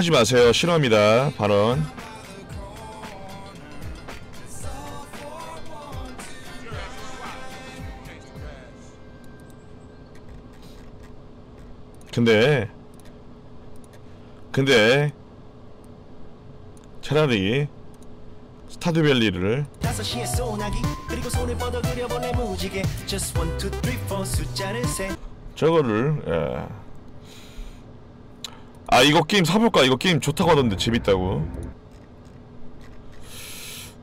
하지 마세요. 싫어합니다. 발언. 근데 근데 차라리 스타드밸리를 5시에 소나기 그리고 손을 뻗어 그려보내 무지개 Just one, two, three, four 숫자를 세 저거를 예. 아 이거 게임 사볼까? 이거 게임 좋다고 하던데 재밌다고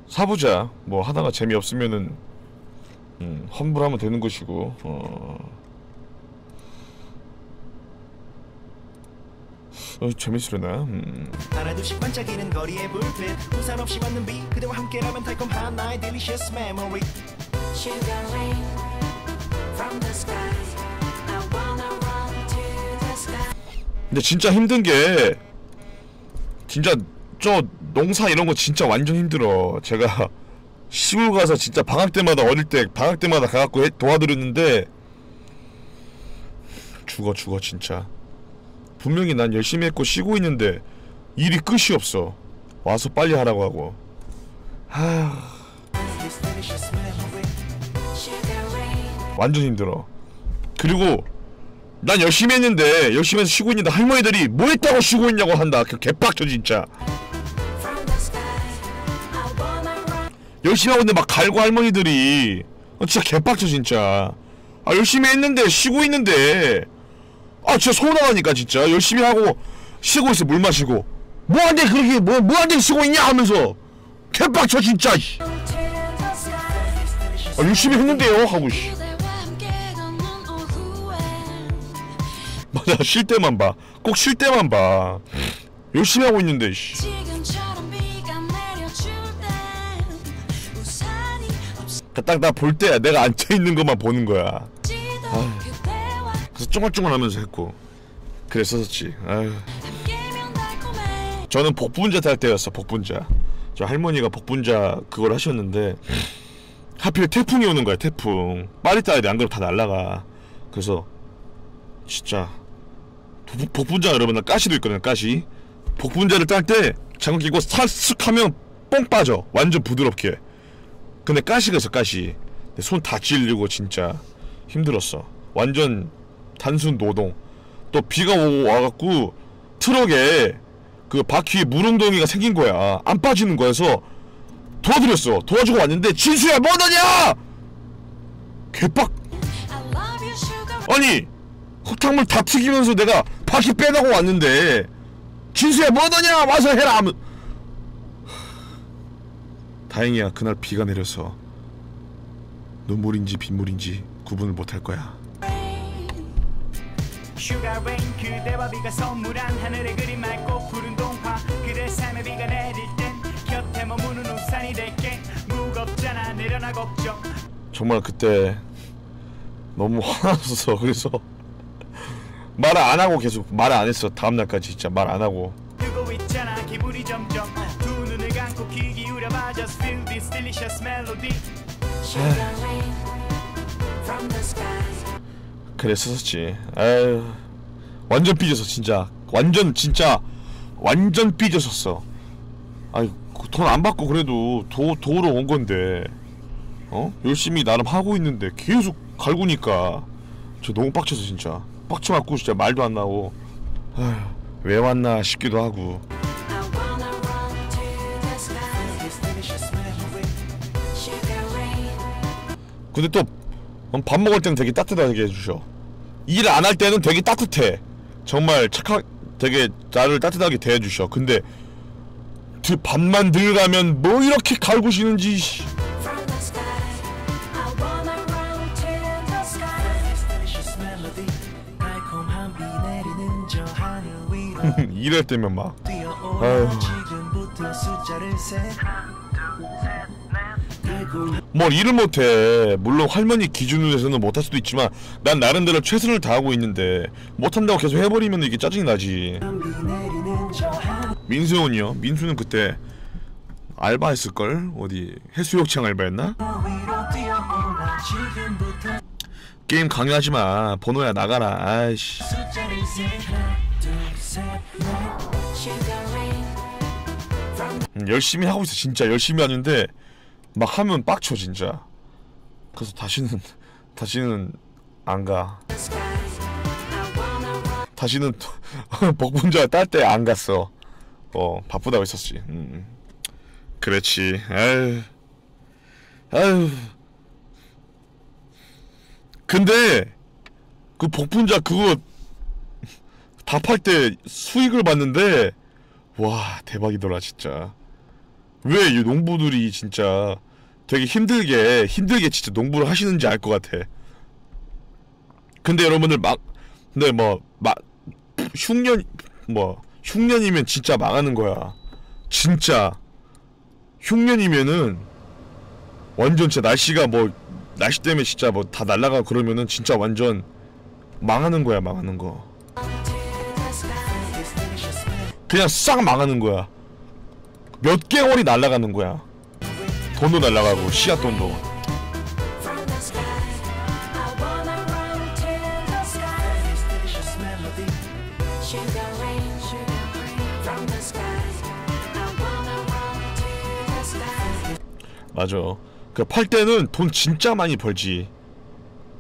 사보자 뭐 하다가 재미없으면은 음, 환불하면 되는 것이고 어. 어 재밌으려나? 음. 하나둘씩 반짝이는 거리의 불빛 우산 없이 맞는 비 그대와 함께라면 달콤한 나의 delicious memory Sugar rain from the sky. 근데 진짜 힘든 게 진짜 저 농사 이런 거 진짜 완전 힘들어. 제가 시골 가서 진짜 방학 때마다 어릴 때 방학 때마다 가갖고 해- 도와드렸는데 죽어 죽어 진짜. 분명히 난 열심히 했고 쉬고 있는데 일이 끝이 없어. 와서 빨리 하라고 하고. 하 완전 힘들어. 그리고 난 열심히 했는데 열심히 해서 쉬고 있는데 할머니들이 뭐 했다고 쉬고 있냐고 한다. 그 개빡쳐 진짜. 열심히 하고 있는데 막 갈고 할머니들이 어, 진짜 개빡쳐 진짜. 아 열심히 했는데 쉬고 있는데 아 진짜 서운하다니까 진짜 열심히 하고 쉬고 있어 물 마시고 뭐한데 그렇게 뭐 뭐한데 쉬고 있냐 하면서 개빡쳐 진짜. 아, 열심히 했는데요 하고 씨. 맞아 쉴 때만 봐. 꼭 쉴 때만 봐. 열심히 하고 있는데 씨. 지금처럼 비가 내려줄 땐 우산이 딱나 볼 때 내가 앉아 있는 것만 보는 거야. 그대와 그래서 쫑알쫑알 하면서 했고 그랬었지. 아유. 저는 복분자 탈 때였어. 복분자. 저 할머니가 복분자 그걸 하셨는데 하필 태풍이 오는 거야. 태풍. 빨리 따야 돼. 안 그러면 다 날라가. 그래서 진짜 복- 복분자 여러분 나 가시도 있거든. 가시. 복분자를 딸 때 장갑 끼고 싹쓱 하면 뻥 빠져. 완전 부드럽게. 근데 가시가 있어. 가시. 손 다 찔리고 진짜 힘들었어. 완전 단순 노동. 또 비가 오고 와갖고 트럭에 그 바퀴에 물웅덩이가 생긴 거야. 안 빠지는 거여서 도와드렸어. 도와주고 왔는데 진수야 뭐하냐? 개빡 아니 흙탕물 다 튀기면서 내가 바퀴 빼가고 왔는데. 진수야 뭐하냐? 와서 해라. 하면. 다행이야 그날 비가 내려서. 눈물인지 빗물인지 구분을 못할 거야. Rain 그대와 비가 선물한 하늘의 그림 맑고 푸른 동화. 그대 삶에 비가 내릴 땐 곁에 머무는 우산이 될게. 무겁잖아 내려놔 걱정. 정말 그때 너무 화났어. 그래서 말을 안 하고 계속 말을 안 했어. 다음 날까지 진짜 말 안 하고. 그랬었지. 아유, 완전 삐져서 진짜 완전 진짜 완전 삐졌었어. 아이 돈안 받고 그래도 도 도로 온 건데 어 열심히 나름 하고 있는데 계속 갈구니까 저 너무 빡쳐서 진짜 빡쳐 갖고 진짜 말도 안 나오고 아휴 왜 왔나 싶기도 하고 근데 또 밥 먹을 때는 되게 따뜻하게 해주셔. 일 안 할 때는 되게 따뜻해. 정말 착하, 되게 나를 따뜻하게 대해주셔. 근데 그 밥만 들어가면 뭐 이렇게 갈구시는지. 위로 일할 때면 막 아유. 뭘 일을 못해. 물론 할머니 기준으로 해서는 못할 수도 있지만 난 나름대로 최선을 다하고 있는데 못한다고 계속 해버리면 이게 짜증이 나지. 민수형은요? 민수는 그때 알바했을걸? 어디 해수욕장 알바했나? 게임 강요하지 마. 번호야 나가라. 아이씨. 음, 열심히 하고 있어 진짜. 열심히 하는데 막 하면 빡쳐 진짜. 그래서 다시는 다시는 안 가. the sky. I wanna run 다시는 복분자 딸 때 안 갔어. 어 바쁘다고 했었지. 음. 그렇지. 아유. 아유. 근데 그 복분자 그거 답할 때 수익을 봤는데 와 대박이더라 진짜 왜 이 농부들이 진짜 되게 힘들게 힘들게 진짜 농부를 하시는지 알 것 같아 근데 여러분들 막 근데 뭐막 흉년 뭐 흉년이면 진짜 망하는 거야 진짜 흉년이면은 완전 진짜 날씨가 뭐 날씨 때문에 진짜 뭐 다 날라가고 그러면은 진짜 완전 망하는 거야 망하는 거. 그냥 싹 망하는 거야. 몇 개월이 날아가는 거야. 돈도 날아가고 씨앗돈도. 맞아. 그팔 때는 돈 진짜 많이 벌지.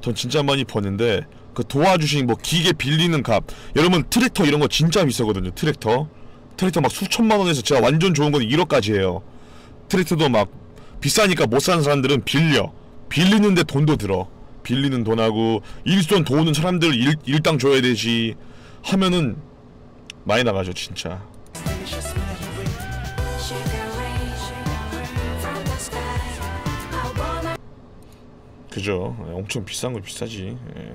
돈 진짜 많이 버는데 그 도와주신 뭐 기계 빌리는 값. 여러분 트랙터 이런 거 진짜 비싸거든요. 트랙터. 트랙터 막 수천만 원에서 제가 완전 좋은 건 1억까지 해요. 트랙터도 막 비싸니까 못 사는 사람들은 빌려. 빌리는데 돈도 들어. 빌리는 돈하고 일손 도우는 사람들 일, 일당 줘야 되지. 하면은 많이 나가죠 진짜. 그죠. 예, 엄청 비싼 거 비싸지. 예.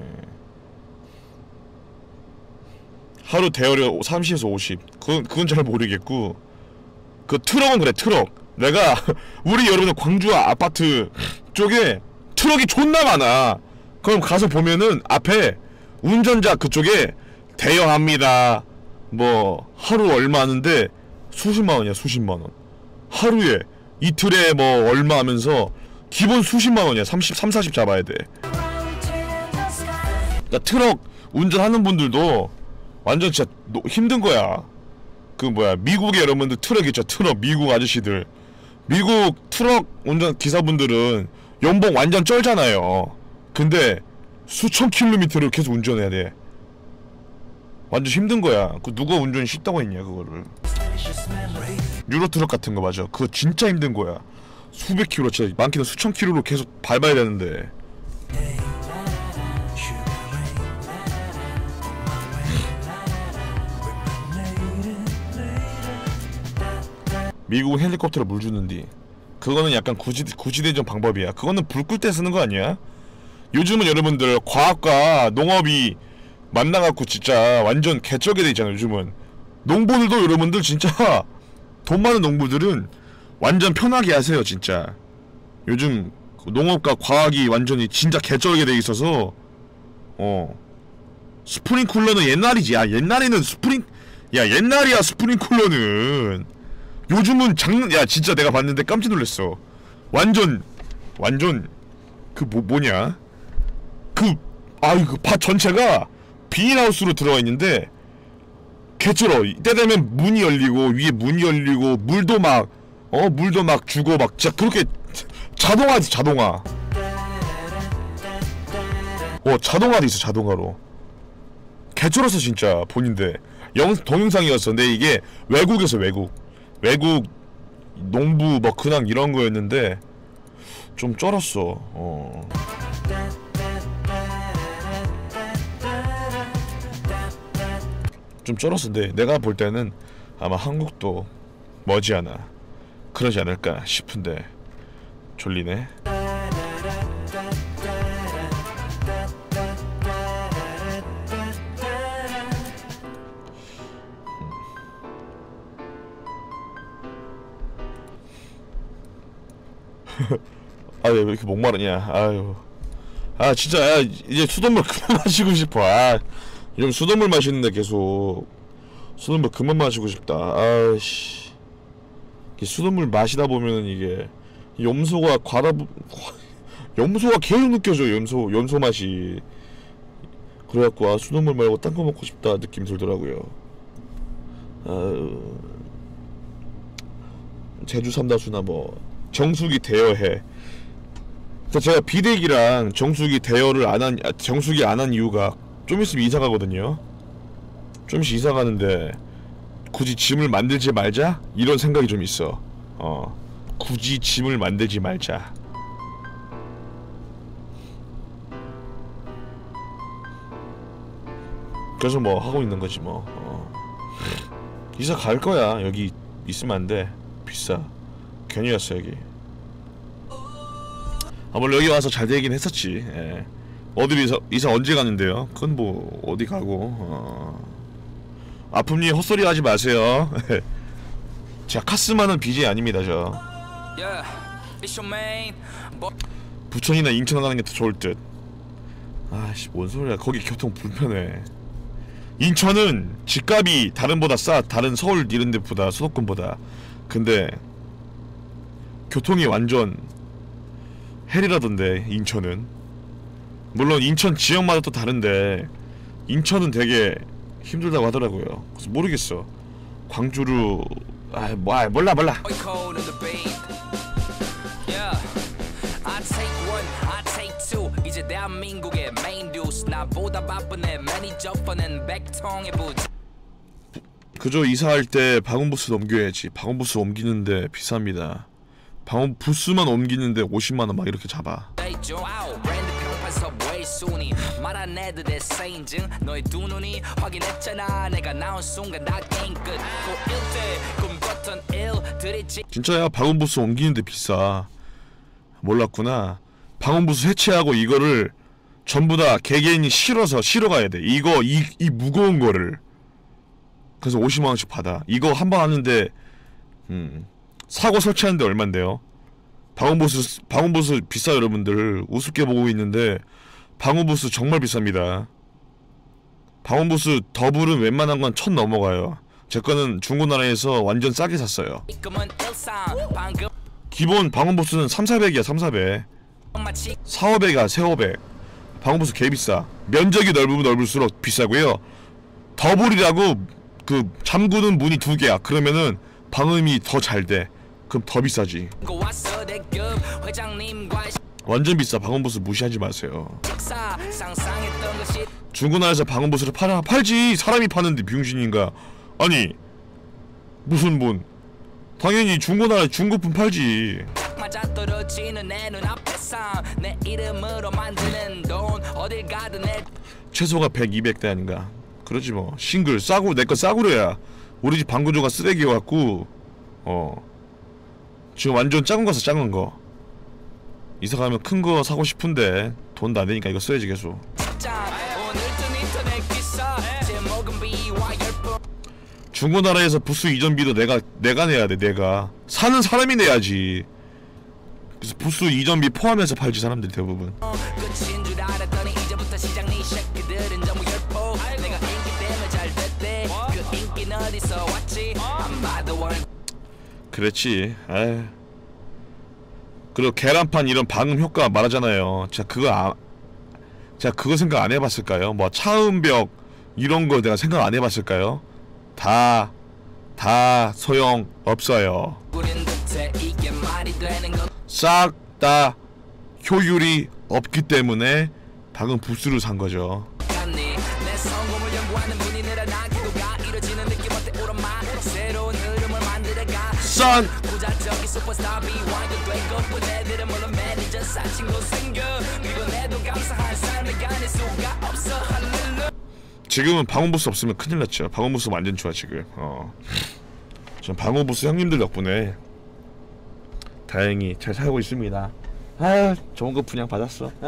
하루 대여료 30에서 50. 그건 그건 잘 모르겠고. 그 트럭은 그래 트럭. 내가 우리 여러분 광주 아파트 쪽에 트럭이 존나 많아. 그럼 가서 보면은 앞에 운전자 그쪽에 대여합니다. 뭐 하루 얼마 하는데 수십만 원이야 수십만 원. 하루에 이틀에 뭐 얼마 하면서 기본 수십만 원이야 30, 3, 40 잡아야 돼. 그러니까 트럭 운전하는 분들도 완전 진짜 노- 힘든 거야. 그 뭐야 미국의 여러분들 트럭 있죠 트럭. 미국 아저씨들. 미국 트럭 운전 기사분들은 연봉 완전 쩔잖아요. 근데 수천 킬로미터를 계속 운전해야 돼. 완전 힘든 거야. 그 누가 운전이 쉽다고 했냐 그거를. 유로 트럭 같은 거 맞아. 그거 진짜 힘든 거야. 수백 킬로 진짜 많게는 수천 킬로로 계속 밟아야 되는데 미국 헬리콥터로 물 주는디 그거는 약간 구지, 구지대전 방법이야. 그거는 불 끌 때 쓰는 거 아니야? 요즘은 여러분들 과학과 농업이 만나갖고 진짜 완전 개쩌게 돼 있잖아 요즘은. 농부들도 여러분들 진짜 돈 많은 농부들은 완전 편하게 하세요 진짜. 요즘 그 농업과 과학이 완전히 진짜 개쩔게 돼 있어서 어. 스프링쿨러는 옛날이지. 야 옛날에는 스프링 야 옛날이야 스프링쿨러는 요즘은 장난 야 진짜 내가 봤는데 깜짝 놀랐어. 완전 완전 그 뭐 뭐냐? 그 아이 그밭 전체가 비닐하우스로 들어가 있는데 개쩔어. 이때 되면 문이 열리고 위에 문이 열리고 물도 막 어 물도 막 주고 막 진짜 그렇게 자동화지 자동화. 어 자동화도 있어 자동화로. 개쩔었어 진짜 본인데 영 동영상이었어. 근데 이게 외국에서 외국 외국 농부 뭐 근황 이런 거였는데 좀 쩔었어. 어. 좀 쩔었는데 내가 볼 때는 아마 한국도 머지않아 그러지 않을까 싶은데 졸리네. 아왜 이렇게 목마르냐? 아유. 아 진짜 야, 이제 수돗물 그만 마시고 싶어. 아 요즘 수돗물 마시는데 계속. 수돗물 그만 마시고 싶다. 아씨. 이게 수돗물 마시다 보면은 이게 염소가 과다 부- 염소가 계속 느껴져 염소 염소 맛이. 그래갖고 아 수돗물 말고 딴 거 먹고 싶다 느낌 들더라고요. 어, 제주 삼다수나 뭐 정수기 대여해. 제가 비대기랑 정수기 대여를 안 한, 아, 정수기 안 한 이유가 좀 있으면 이사 가거든요. 좀 있으면 이사 가는데 굳이 짐을 만들지 말자 이런 생각이 좀 있어. 어, 굳이 짐을 만들지 말자. 그래서 뭐 하고 있는 거지 뭐. 어. 이사 갈 거야. 여기 있으면 안 돼. 비싸. 괜히 왔어 여기. 아 물론 여기 와서 잘 되긴 했었지. 예. 어디 이사 이사 언제 가는데요? 그건 뭐 어디 가고. 어. 아픔님 헛소리 하지 마세요. 제가 카스마는 BJ 아닙니다 저. 부천이나 인천 가는 게 더 좋을 듯. 아씨 뭔 소리야? 거기 교통 불편해. 인천은 집값이 다른 보다 싸. 다른 서울 이런 데보다 수도권보다. 근데 교통이 완전 헬이라던데 인천은. 물론 인천 지역마다 또 다른데 인천은 되게 힘들다고 하더라고요. 그래서 모르겠어. 광주로 아, 뭐, 아 몰라 몰라. 이제 대한민국의 메인 뉴스 나보다 바쁜 애 백통의. 그저 이사할 때 방음부스 넘겨야지. 방음부스 옮기는데 비쌉니다. 방음 부스만 옮기는데 50만 원 막 이렇게 잡아. 있죠. 아우, 브랜드 평판 서브웨이 순위 말한 애들의 세인증 너의 두 눈이 확인했잖아 내가 나온 순간 나 게임 끝 고1 때 꿈꿨던 일들이 지 진짜야 방음부스 옮기는데 비싸. 몰랐구나. 방음부스 해체하고 이거를 전부 다 개개인이 실어서 실어 가야 돼. 이거 이, 이 무거운 거를. 그래서 50만 원씩 받아. 이거 한 번 하는데 음. 사고 설치하는데 얼만데요? 방음부스 방음부스 비싸 여러분들 우습게 보고 있는데 방음부스 정말 비쌉니다. 방음부스 더블은 웬만한 건 천 넘어가요. 제 거는 중고나라에서 완전 싸게 샀어요. 기본 방음부스는 3, 400이야 3, 400 마치 4, 500이야 4, 500 방음부스 개 비싸 면적이 넓으면 넓을수록 비싸고요 더블이라고 그 잠그는 문이 두 개야 그러면은 방음이 더 잘돼 그럼 더 비싸지. 완전 비싸. 방음부스 무시하지 마세요. 중고나라에서 방음부스를 팔아 팔지. 사람이 파는데 병신인가. 아니 무슨 문 당연히 중고나라에 중고품 팔지. 최소가 100, 200대 아닌가. 그러지 뭐. 싱글 싸구 내거 싸구려야. 우리 집 방구조가 쓰레기여갖고 어 지금 완전 작은 거서 작은 거. 이사 가면 큰 거 사고 싶은데 돈도 안 되니까 이거 써야지 계속. 중고나라에서 부스 이전비도 내가 내가 내야 돼 내가. 사는 사람이 내야지. 그래서 부스 이전비 포함해서 팔지 사람들이 대부분 그랬지. 에이. 그리고 계란판 이런 방음 효과 말하잖아요. 제가 그거 아, 제가 그거 생각 안 해봤을까요? 뭐 차음벽 이런 거 내가 생각 안 해봤을까요? 다, 다 소용 없어요. 싹 다 효율이 없기 때문에 방음 부스를 산 거죠. 야 지금은 방음부스 없으면 큰일 났죠. 방음부스 완전 좋아 지금. 어. 전 방음부스 형님들 덕분에 다행히 잘 살고 있습니다. 아, 좋은 거 분양 받았어.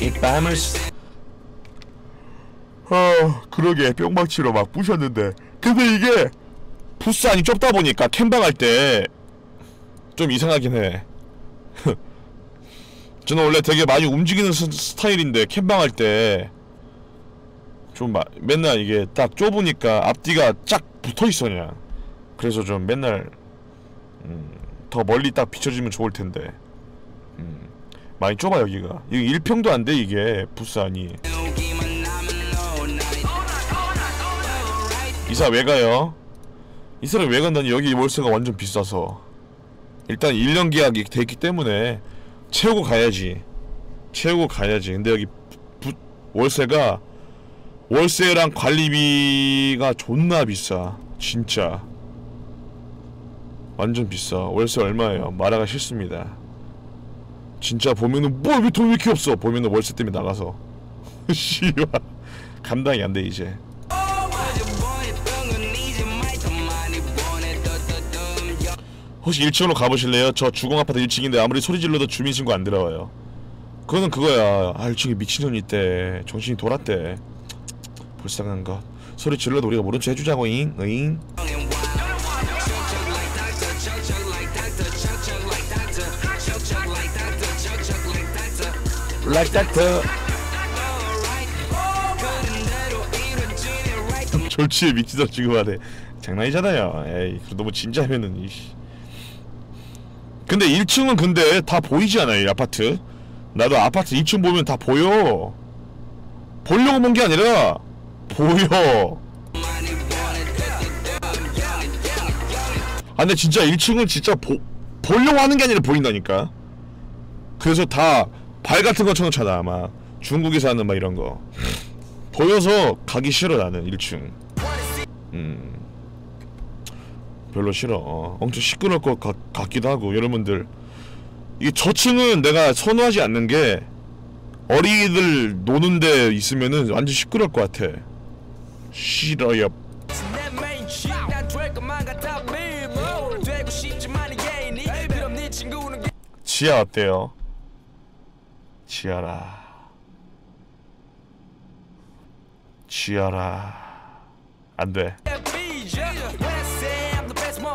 이 밤을 어 그러게. 뿅망치로 막 부셨는데. 근데 이게 부스 안이 좁다 보니까 캠방 할 때 좀 이상하긴 해. 저는 원래 되게 많이 움직이는 스, 스타일인데 캠방 할 때 좀 맨날 이게 딱 좁으니까 앞뒤가 쫙 붙어 있어 그냥. 그래서 좀 맨날 음, 더 멀리 딱 비춰지면 좋을 텐데. 음, 많이 좁아 여기가. 이거 1평도 안 돼 이게 부산이 이사 왜 가요? 이사를 왜 간다니? 여기 월세가 완전 비싸서. 일단 1년 계약이 돼 있기 때문에 채우고 가야지. 채우고 가야지. 근데 여기 부, 월세가 월세랑 관리비가 존나 비싸. 진짜. 완전 비싸. 월세 얼마예요? 말하기가 싫습니다. 진짜 보면은 뭐왜 돈왜 이렇게 없어? 보면은 월세 때문에 나가서. 씨발. 감당이 안 돼 이제 혹시 1층으로 가보실래요? 저 주공 아파트 1층인데 아무리 소리 질러도 주민신고 안 들어와요. 그거는 그거야. 아 1층에 미친년이 있대. 정신이 돌았대. 불쌍한 것 소리 질러도 우리가 모른 체 해주자고 잉? 잉? like that 졸지에 미치다 지금 하네. 장난이잖아요. 에이 너무 진지하면은 이씨 근데 1층은 근데 다 보이지 않아요 이 아파트? 나도 아파트 2층 보면 다 보여. 보려고 본 게 아니라 보여. 아 근데 진짜 1층은 진짜 보, 보려고 하는 게 아니라 보인다니까. 그래서 다 발 같은 거 쳐놓잖아 막 중국에서 하는 막 이런 거. 보여서 가기 싫어 나는 1층. 음 별로 싫어. 어, 엄청 시끄러울 것 같, 같기도 하고 여러분들. 이 저층은 내가 선호하지 않는 게 어린이들 노는 데 있으면은 완전 시끄러울 것 같아. 싫어요 그럼 네 지아 어때요? 지아라. 지아라. 안돼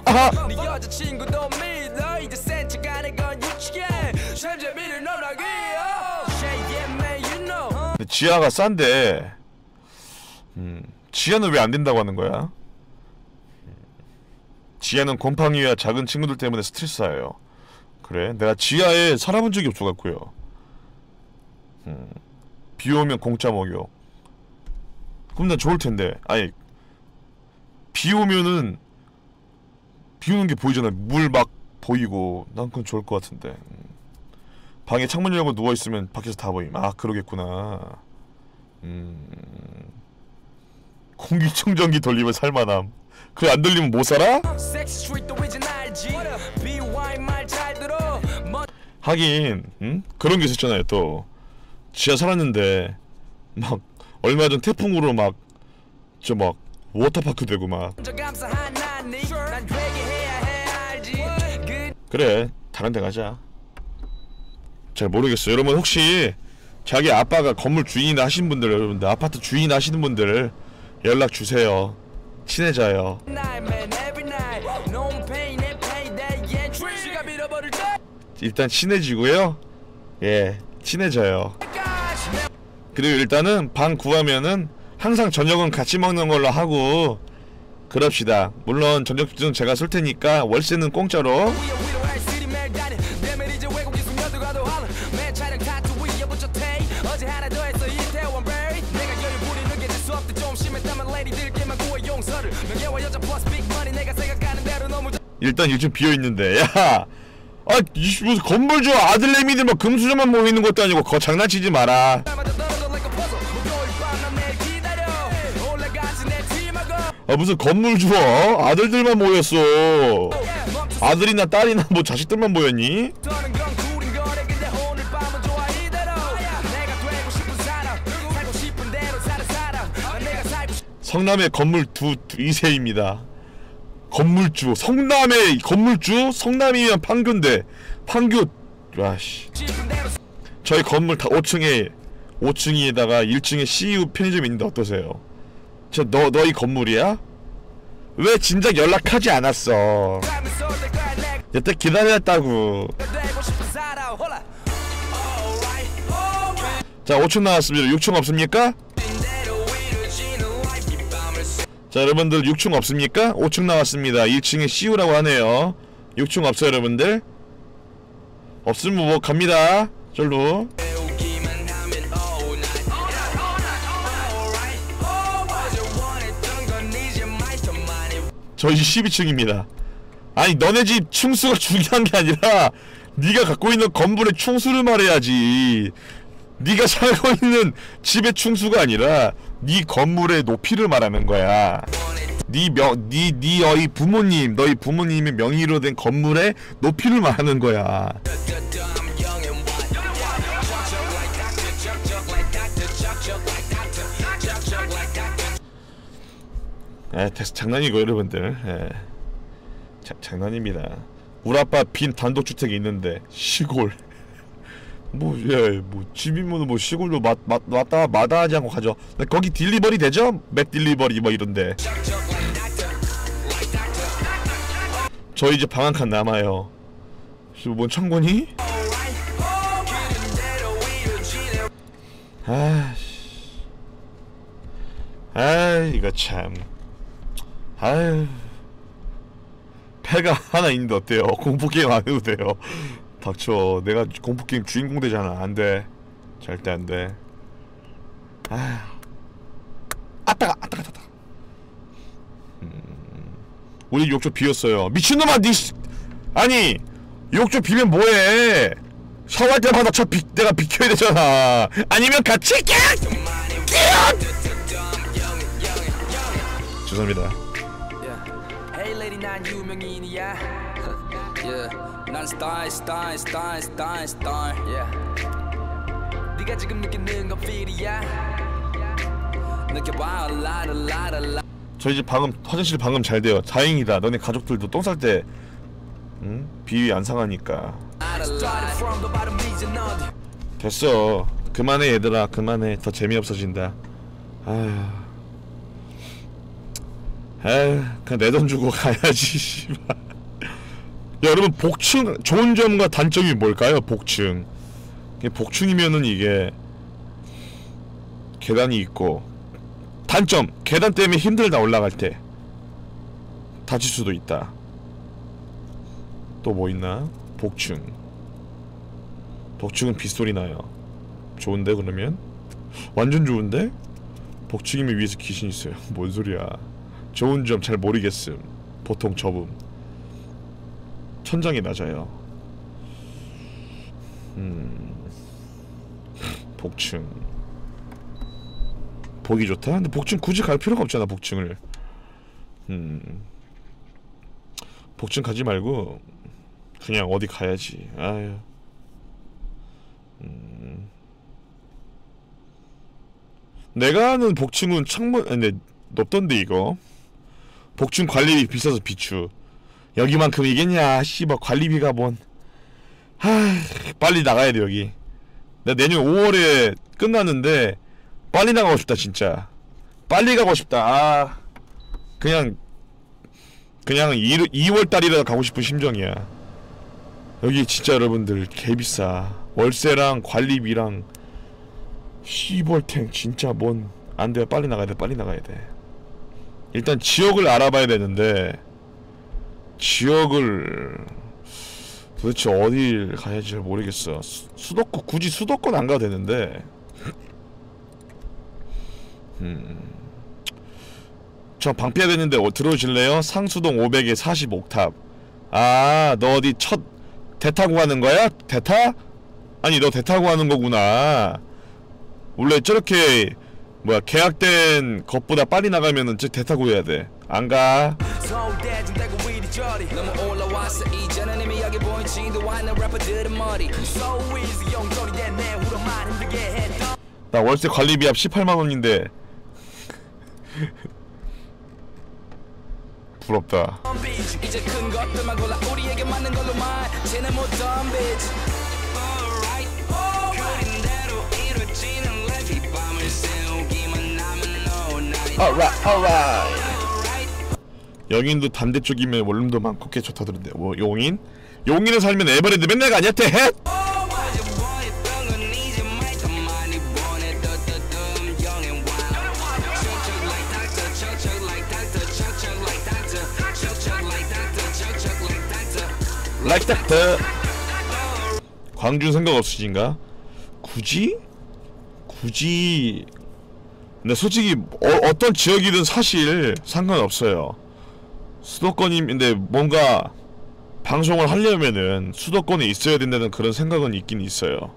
아하. 네 여자친구도 믿어 이제 센건 유치해 지하가 싼데 음, 지하는 왜 안 된다고 하는 거야? 지하는 곰팡이와 작은 친구들 때문에 스트레스예요. 그래? 내가 지하에 살아본 적이 없어갖고요. 음, 비 오면 공짜 목욕. 그럼 난 좋을 텐데. 아니 비 오면은 비 오는 게 보이잖아. 물막 보이고 난 그건 좋을 것 같은데. 음. 방에 창문 열고 누워 있으면 밖에서 다 보임. 아 그러겠구나. 음. 공기청정기 돌리면 살만함. 그래 안 돌리면 못 살아? 하긴 응? 그런 게 있었잖아요 또 지하 살았는데 막 얼마 전 태풍으로 막 저막 워터파크 되고 막 그 그래 다른 데 가자. 잘 모르겠어요 여러분 혹시 자기 아빠가 건물 주인 하시는 분들 여러분들 아파트 주인 하시는 분들 연락 주세요. 친해져요. 일단 친해지고요. 예 친해져요. 그리고 일단은 방 구하면은 항상 저녁은 같이 먹는 걸로 하고 그럽시다. 물론 저녁은 제가 쏠 테니까 월세는 공짜로 일단 요즘 비어있는데 야 아, 이 무슨 건물 줘 아들내미들 막 금수저만 모여 있는 것도 아니고 거 장난치지 마라. 아 무슨 건물 줘 아들들만 모였어. 아들이나 딸이나 뭐 자식들만 모였니? 성남의 건물 두, 두 이세입니다. 건물주 성남의 건물주 성남이면 판교인데 판교 와씨 저희 건물 다 5층에 5층에다가 1층에 CU 편의점 있는데 어떠세요? 저 너 너희 건물이야? 왜 진작 연락하지 않았어? 여태 기다렸다고. 자 5층 나왔습니다. 6층 없습니까? 자 여러분들 6층 없습니까? 5층 나왔습니다. 1층에 CU라고 하네요. 6층 없어요 여러분들? 없으면 뭐 갑니다. 절로 저희 집 12층입니다. 아니 너네 집 충수가 중요한 게 아니라 네가 갖고 있는 건물의 충수를 말해야지. 네가 살고 있는 집의 충수가 아니라 네 건물의 높이를 말하는 거야. 네 명, 네, 네 너희 부모님, 너희 부모님의 명의로 된 건물의 높이를 말하는 거야. 에, 대- 장난이고 여러분들. 에. 자, 장난입니다. 우리 아빠 빈 단독주택이 있는데 시골. 뭐, 예, 뭐 집이면 뭐 시골로 맛, 맛, 왔다 마다하지 않고 가죠. 거기 delivery 되죠? 맥 딜리버리 뭐 이런데. 저희 이제 방 한 칸 남아요. 뭔 창고니? 아씨. 아 이거 참. 아유. 패가 하나 있는데 어때요? 공포 게임 안 해도 돼요. 닥쳐. 내가 공포 게임 주인공 되잖아. 안 돼. 절대 안 돼. 아. 아따가 아따가 아따가. 음. 우리 욕조 비었어요. 미친놈아 니 씨- 아니 욕조 비면 뭐해? 샤워할 때마다 저 비, 내가 비켜야 되잖아. 아니면 같이 끼! 끼! 죄송합니다. 난 스타일 스타일 스타일 스타일 스타일. 네가 지금 느끼는 건 feel이야 느껴봐 a lot a 저희 집 방음 화장실 방음 잘 돼요. 다행이다. 너네 가족들도 똥쌀때 응? 비위 안 상하니까. 됐어. 그만해 얘들아. 그만해. 더 재미없어진다. 아휴. 에휴, 그냥 내 돈 주고 가야지. 씨발. 야, 여러분 복층 좋은 점과 단점이 뭘까요? 복층. 복층이면은 이게 계단이 있고 단점 계단 때문에 힘들다 올라갈 때 다칠 수도 있다. 또 뭐 있나? 복층. 복층은 빗소리 나요. 좋은데 그러면? 완전 좋은데? 복층이면 위에서 귀신 있어요. 뭔 소리야? 좋은 점 잘 모르겠음. 보통 접음. 천장이 낮아요. 음. 복층. 보기 좋다. 근데 복층 굳이 갈 필요가 없잖아. 복층을. 음. 복층 가지 말고 그냥 어디 가야지. 아유. 내가 아는 복층은 창문 아니 근데 높던데 이거 복층 관리비 비싸서 비추 여기만큼이겠냐 씨발 관리비가 뭔. 하, 빨리 나가야 돼 여기. 나 내년 5월에 끝나는데 빨리 나가고 싶다 진짜. 빨리 가고 싶다. 아 그냥 그냥 2월 달이라도 가고 싶은 심정이야. 여기 진짜 여러분들 개비싸. 월세랑 관리비랑 시벌탱 진짜 뭔. 안돼 빨리 나가야 돼. 빨리 나가야 돼. 일단 지역을 알아봐야 되는데 지역을 도대체 어딜 가야지 잘 모르겠어 수, 수도권 굳이 수도권 안 가도 되는데 음 저 방피해야 되는데 어, 들어오실래요? 상수동 500에 40옥탑 아 너 어디 첫 대타고 가는 거야? 대타? 아니 너 대타고 하는 거구나 원래 저렇게 뭐야 계약된 것보다 빨리 나가면은 저 대타고 해야 돼. 안 가. 이리저리 너무 올라왔어 이제는 희미하게 보인 진도와 있는 래퍼들의 머리 So easy 영전이 됐네 후렴만 힘들게 했던 나 월세 관리비 합 18만 원인데. 부럽다. 비치 이제 큰 것들만 골라 우리에게 맞는 걸로만 하면 all night. Alright, alright. 여긴도 반대 쪽이면 원룸도 많고 꽤 좋다 그러는데 뭐 용인? 용인에 살면 에버랜드 맨날 가냐 chuck like 닥터 광주 생각 없으신가? 굳이? 굳이 근데 솔직히 어, 어떤 지역이든 사실 상관없어요 수도권인데 뭔가 방송을 하려면은 수도권에 있어야 된다는 그런 생각은 있긴 있어요.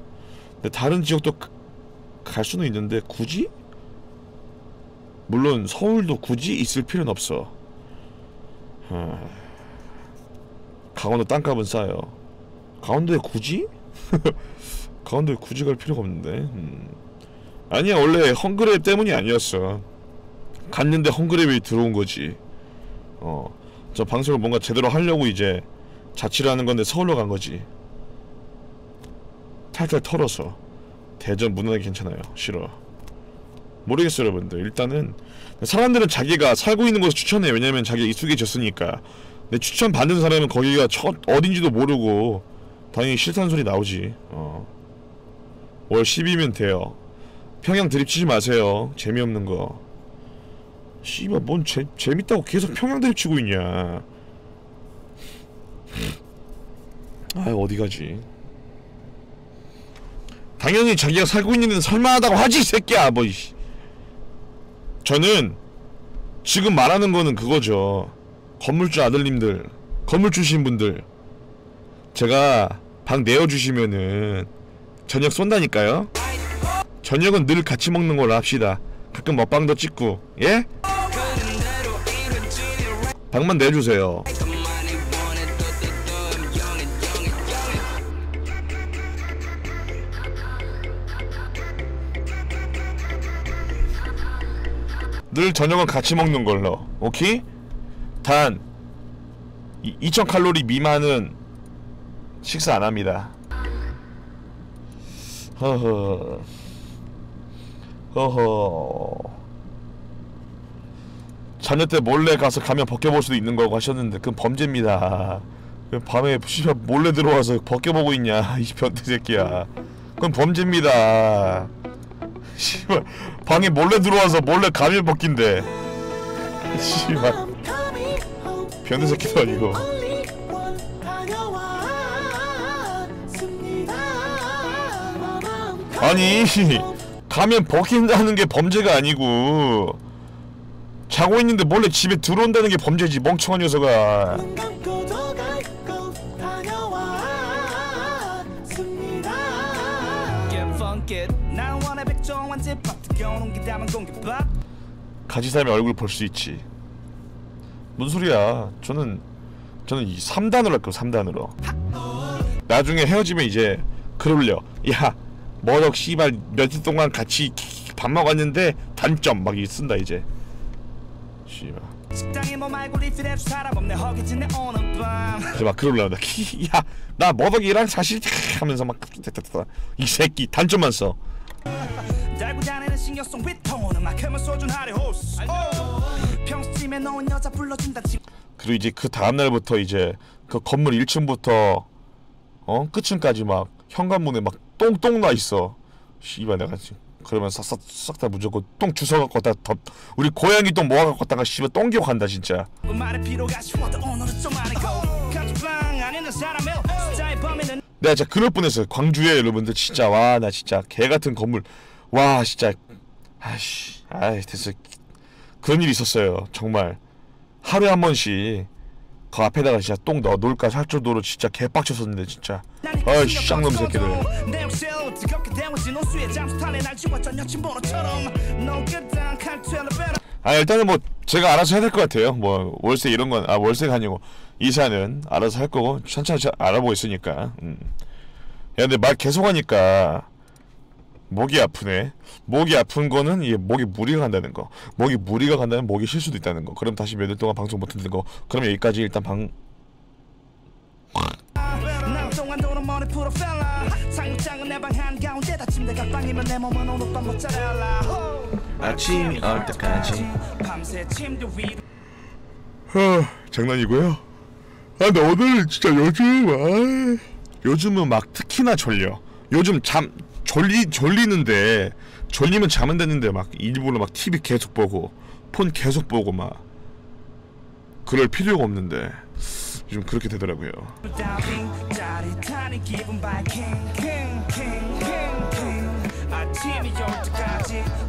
근데 다른 지역도 가- 갈 수는 있는데 굳이? 물론 서울도 굳이 있을 필요는 없어. 하... 강원도 땅값은 싸요. 강원도에 굳이? 강원도에 굳이 갈 필요가 없는데. 음. 아니야 원래 헝그랩 때문이 아니었어. 갔는데 헝그랩이 들어온 거지 어 저 방송을 뭔가 제대로 하려고 이제 자취를 하는 건데 서울로 간 거지. 탈탈 털어서. 대전 무난하게 괜찮아요. 싫어. 모르겠어요 여러분들. 일단은 사람들은 자기가 살고 있는 곳을 추천해 왜냐면 자기가 익숙해졌으니까. 근데 추천 받는 사람은 거기가 첫 어딘지도 모르고 당연히 싫다는 소리 나오지. 어. 월 10이면 돼요. 평양 드립 치지 마세요. 재미없는 거 씨발 뭔 재, 재밌다고 계속 평양 드립 치고 있냐. 아 어디 가지? 당연히 자기가 살고 있는 데는 살만하다고 하지 이 새끼야 뭐. 저는 지금 말하는 거는 그거죠. 건물주 아들님들 건물주신 분들. 제가 방 내어주시면은 저녁 쏜다니까요. 저녁은 늘 같이 먹는 걸로 합시다. 가끔 먹방도 찍고 예? 방만 내주세요. 늘 저녁은 같이 먹는 걸로. 오케이? 단 2000칼로리 미만은 식사 안 합니다. 허허. 허허 자녀 때 몰래 가서 가면 벗겨볼 수도 있는 거고 하셨는데 그건 범죄입니다. 그 밤에 씨발 몰래 들어와서 벗겨보고 있냐 이 변태 새끼야. 그건 범죄입니다. 씨발 방에 몰래 들어와서 몰래 가면 벗긴대. 씨발. 변태 새끼도 아니고. 아니 가면 벗긴다는 게 범죄가 아니고 자고 있는데 몰래 집에 들어온다는 게 범죄지 멍청한 녀석아. 공깃밥 가지 사람의 얼굴 볼 수 있지. 뭔 소리야? 저는 저는 이 3단으로 할게요 3단으로. 나중에 헤어지면 이제 글 올려. 야 머덕 씨발 며칠 동안 같이 밥 먹었는데 단점 막이 쓴다 이제 씨발. 식당에 뭐 말고 리필해 줄 사람 없네. 허기진 내 오는 밤. 이제 막글 올라온다. 야나 머덕이랑 사실 하면서 막 이 새끼 단점만 써. 달고 다니는 신경성 위통은 만큼은 소중하리 호스. 평소쯤에 놓은 여자 불러준다 지 그리고 이제 그 다음 날부터 이제 그 건물 1층부터 어? 끝층까지 막 현관문에 막 똥똥 나 있어. 씨발 내가 지금 그러면 싹싹싹 다 무조건 똥 주워 갖고 다 덮. 우리 고양이 똥 모아 갖고 왔다가 씨발 똥 기억한다 진짜. 내가 진짜 그럴 뻔했어요. 광주에 여러분들 진짜 와 나 진짜 개 같은 건물 와 진짜 아씨 아이 됐어 그런 일이 있었어요 정말 하루에 한 번씩 그 앞에다가 진짜 똥 넣어 놓을까 할 정도로 진짜 개빡쳤었는데 진짜 아이 쌍놈 새끼들 데워진 호수에 잠수탄에 날 지웠던 여친 번호처럼. 너 그딴 칼투 엘리베이터 아 일단은 뭐 제가 알아서 해야 될 것 같아요. 뭐 월세 이런 건 아 월세가 아니고 이사는 알아서 할 거고 천천히 자- 알아보고 있으니까. 음. 야 근데 말 계속 하니까 목이 아프네. 목이 아픈 거는 이게 목이 무리가 간다는 거. 목이 무리가 간다면 목이 쉴 수도 있다는 거. 그럼 다시 몇 일 동안 방송 못 듣는 거. 그럼 여기까지 일단 방 아침이 올 때까지 밤새 침대 위 아, 장난이고요. 아, 근데 오늘 진짜 요즘 아, 요즘은 막 특히나 졸려. 요즘 잠 졸리 졸리는데 졸리면 잠은 됐는데 막 일부러 막 TV 계속 보고 폰 계속 보고 막 그럴 필요가 없는데 요즘 그렇게 되더라고요. 다빙 짜리 짜릿하니 기분 바이킹 킹킹킹킹 아침이 올 때까지